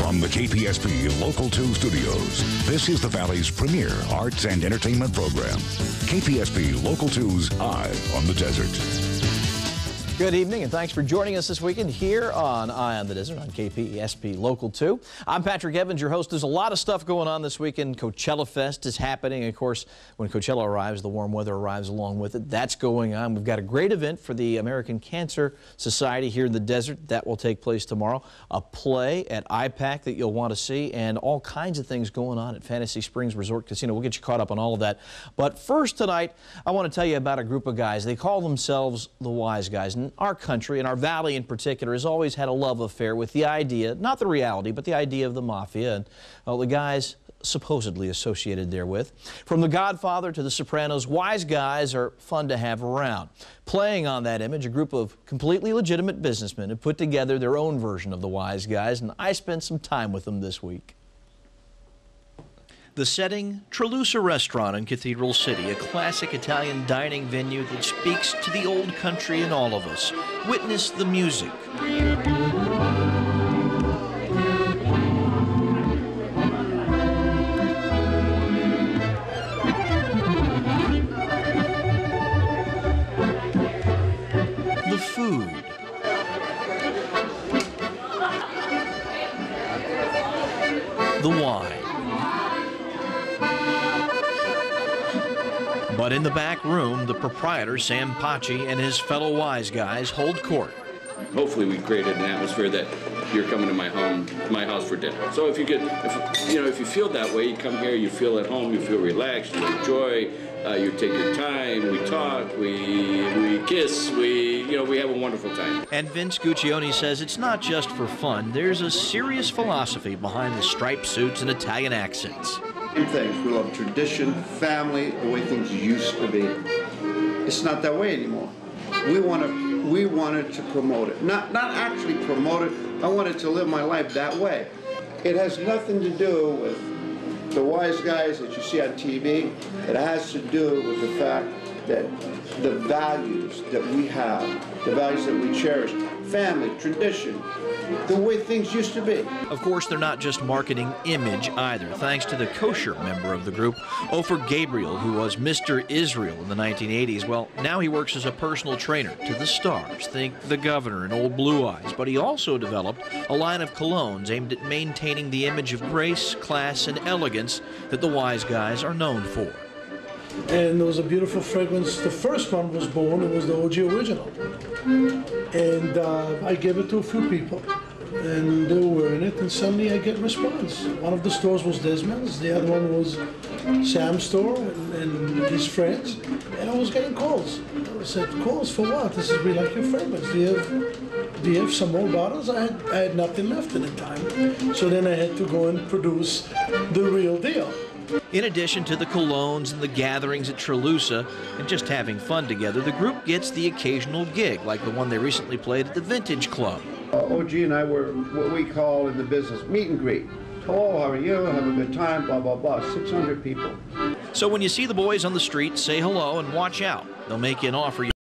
From the KPSP Local 2 studios, this is the Valley's premier arts and entertainment program. KPSP Local 2's Eye on the Desert. Good evening and thanks for joining us this weekend here on Eye on the Desert on KPSP Local 2. I'm Patrick Evans, your host. There's a lot of stuff going on this weekend. Coachella Fest is happening. Of course, when Coachella arrives, the warm weather arrives along with it. That's going on. We've got a great event for the American Cancer Society here in the desert. That will take place tomorrow. A play at IPAC that you'll want to see and all kinds of things going on at Fantasy Springs Resort Casino. We'll get you caught up on all of that. But first tonight, I want to tell you about a group of guys. They call themselves the Wise Guys. Our country, and our valley in particular, has always had a love affair with the idea, not the reality, but the idea of the mafia and uh, well, the guys supposedly associated therewith. From The Godfather to The Sopranos, wise guys are fun to have around. Playing on that image, a group of completely legitimate businessmen have put together their own version of the wise guys, and I spent some time with them this week. The setting, Tralusa Restaurant in Cathedral City, a classic Italian dining venue that speaks to the old country in all of us. Witness the music. The food. The wine. But in the back room, the proprietor, Sam Pachi, and his fellow wise guys hold court. Hopefully, we created an atmosphere that you're coming to my home, my house for dinner. So if you could, if, you know, if you feel that way, you come here, you feel at home, you feel relaxed, you enjoy, uh, you take your time, we talk, we we kiss, we you know, we have a wonderful time. And Vince Guccione says it's not just for fun. There's a serious philosophy behind the striped suits and Italian accents. Things. We love tradition, family, the way things used to be. It's not that way anymore. We want to. We wanted to promote it, not not actually promote it. I wanted to live my life that way. It has nothing to do with the wise guys that you see on TV. It has to do with the fact that the values that we have, the values that we cherish, family, tradition, the way things used to be. Of course, they're not just marketing image either, thanks to the kosher member of the group, Ofer Gabriel, who was Mr. Israel in the 1980s. Well, now he works as a personal trainer to the stars. Think the governor and old blue eyes. But he also developed a line of colognes aimed at maintaining the image of grace, class, and elegance that the wise guys are known for and there was a beautiful fragrance. The first one was born, it was the OG original. And uh, I gave it to a few people, and they were wearing it, and suddenly I get response. One of the stores was Desmond's, the other one was Sam's store and, and his friends, and I was getting calls. I said, calls for what? This is we like your fragrance. Do you have, do you have some more bottles? I had, I had nothing left at the time. So then I had to go and produce the real deal. In addition to the colognes and the gatherings at Tralusa and just having fun together, the group gets the occasional gig, like the one they recently played at the Vintage Club. Uh, OG and I were what we call in the business meet and greet. Hello, how are you? Have a good time, blah, blah, blah. 600 people. So when you see the boys on the street, say hello and watch out. They'll make you an offer.